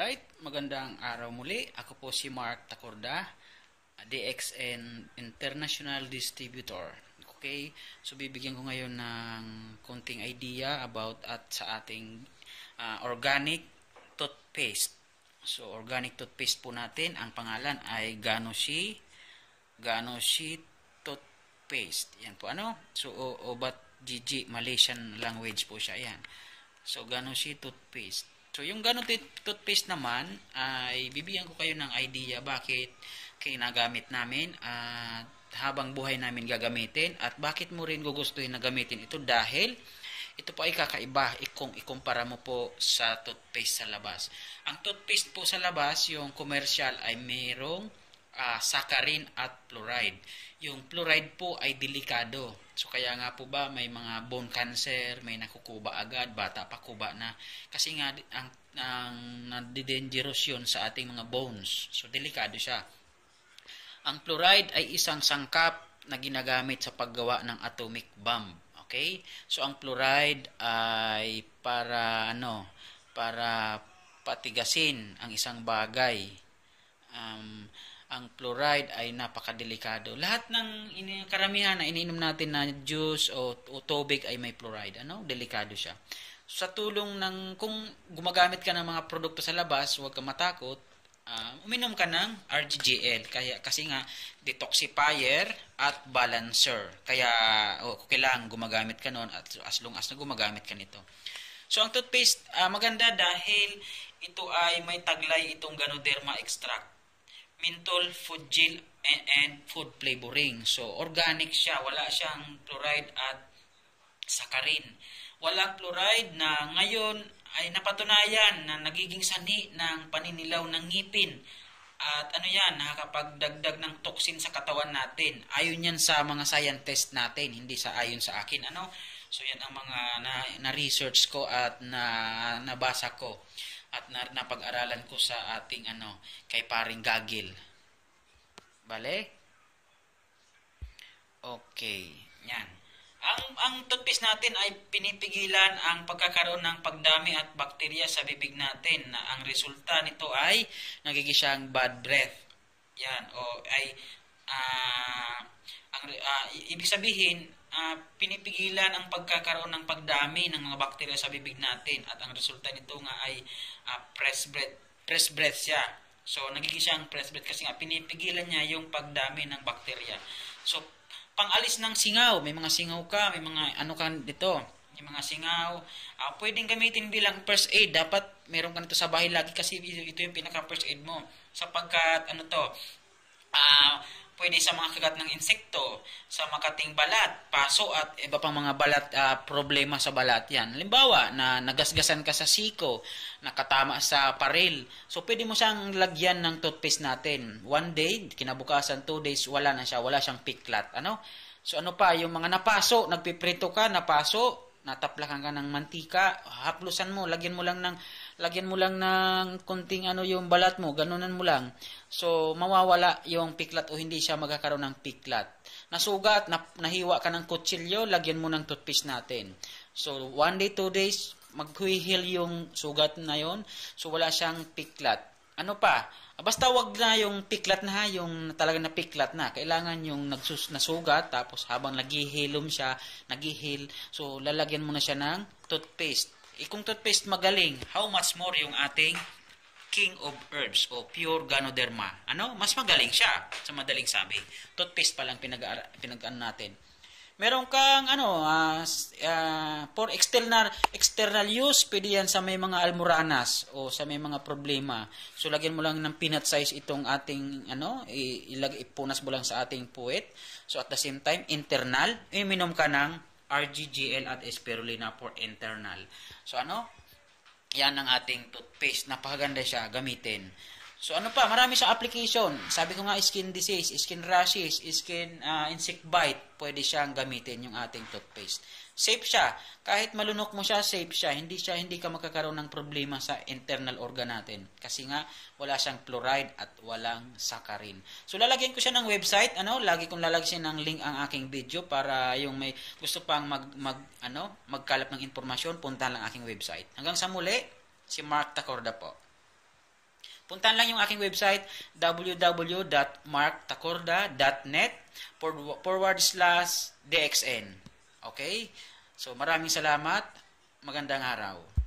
Alright, magandang araw muli. Ako po si Mark Takorda, DXN International Distributor. Okay, so bibigyan ko ngayon ng konting idea about at sa ating uh, organic toothpaste. So, organic toothpaste po natin, ang pangalan ay Ganoshi Ganoshi Toothpaste. Yan po, ano? So, Obat GG, Malaysian language po siya. Yan. So, Ganoshi Toothpaste. So, yung ganun toothpaste naman, ay bibigyan ko kayo ng idea bakit kinagamit namin at habang buhay namin gagamitin at bakit mo rin gugustuhin na gamitin ito dahil ito po ay kakaiba kung ikumpara mo po sa toothpaste sa labas. Ang toothpaste po sa labas, yung commercial ay mayroong uh, saccharin at fluoride. Yung fluoride po ay delikado. So kaya nga po ba may mga bone cancer, may nakukuba agad, bata pa kuba na. Kasi nga ang, ang nadidangerous yun sa ating mga bones. So delikado siya. Ang fluoride ay isang sangkap na ginagamit sa paggawa ng atomic bomb. Okay? So ang fluoride ay para ano, para patigasin ang isang bagay. Um, ang fluoride ay napakadelikado. Lahat ng karamihan na iniinom natin na juice o, o tubig ay may fluoride. Ano? Delikado siya. Sa tulong ng kung gumagamit ka ng mga produkto sa labas, huwag ka matakot. Uh, uminom ka ng RGGL kaya kasi nga detoxifier at balancer. Kaya oh, kailangan gumagamit ka noon at as long as na gumagamit ka nito. So ang toothpaste uh, maganda dahil ito ay may taglay itong Ganoderma extract menthol, food gel, and, and food flavoring. So, organic siya. Wala siyang fluoride at saccharin. Wala fluoride na ngayon ay napatunayan na nagiging sani ng paninilaw ng ngipin. At ano yan, nakakapagdagdag ng toxin sa katawan natin. Ayon yan sa mga scientist natin, hindi sa ayon sa akin. Ano? So yan ang mga na-research na ko at na nabasa ko at na, napag-aralan ko sa ating ano kay paring Gagil. Bale? Okay, yan. Ang ang toothpaste natin ay pinipigilan ang pagkakaroon ng pagdami at bakterya sa bibig natin na ang resulta nito ay nagiging siyang bad breath. Yan o ay uh, ang uh, ibig sabihin uh, pinipigilan ang pagkakaroon ng pagdami ng mga bakterya sa bibig natin at ang resulta nito nga ay uh, press breath press breath siya. So nagiging siyang press breath kasi nga pinipigilan niya yung pagdami ng bakterya. So pangalis ng singaw. May mga singaw ka may mga ano ka dito yung mga singaw. Uh, pwedeng gamitin bilang first aid. Dapat meron ka nito sa bahay lagi kasi ito yung pinaka first aid mo. Sapagkat ano to uh, pwede sa mga kagat ng insekto, sa makating balat, paso at iba pang mga balat uh, problema sa balat yan. Halimbawa, na nagasgasan ka sa siko, nakatama sa paril. So, pwede mo siyang lagyan ng toothpaste natin. One day, kinabukasan, two days, wala na siya. Wala siyang piklat. Ano? So, ano pa, yung mga napaso, nagpiprito ka, napaso, nataplakan ka ng mantika, haplusan mo, lagyan mo lang ng lagyan mo lang ng konting ano yung balat mo, ganunan mo lang. So, mawawala yung piklat o hindi siya magkakaroon ng piklat. Nasugat, na, nahiwa ka ng kutsilyo, lagyan mo ng toothpaste natin. So, one day, two days, mag-heal yung sugat na yon So, wala siyang piklat. Ano pa? Basta wag na yung piklat na yung talaga na piklat na. Kailangan yung nagsus nasugat, tapos habang naghihilom siya, naghihil, so lalagyan mo na siya ng toothpaste. E kung toothpaste magaling, how much more yung ating king of herbs o pure ganoderma. Ano? Mas magaling siya sa madaling sabi. Toothpaste pa lang pinag pinag natin. Meron kang ano uh, uh, for external external use, pwede yan sa may mga almoranas o sa may mga problema. So lagyan mo lang ng peanut size itong ating ano, ilag ipunas mo lang sa ating puwet. So at the same time, internal, iminom ka ng RGGL at spirulina for internal. So ano? Yan ang ating toothpaste. Napakaganda siya gamitin. So ano pa, marami sa application. Sabi ko nga skin disease, skin rashes, skin uh, insect bite, pwede siyang gamitin yung ating toothpaste safe siya. Kahit malunok mo siya, safe siya. Hindi siya hindi ka magkakaroon ng problema sa internal organ natin kasi nga wala siyang fluoride at walang saccharin. So lalagyan ko siya ng website, ano, lagi kong lalagyan ng link ang aking video para yung may gusto pang mag, mag ano, magkalap ng impormasyon, punta lang aking website. Hanggang sa muli, si Mark Tacorda po. Puntahan lang yung aking website www.marktakorda.net forward slash DXN. Okay? So maraming salamat. Magandang araw.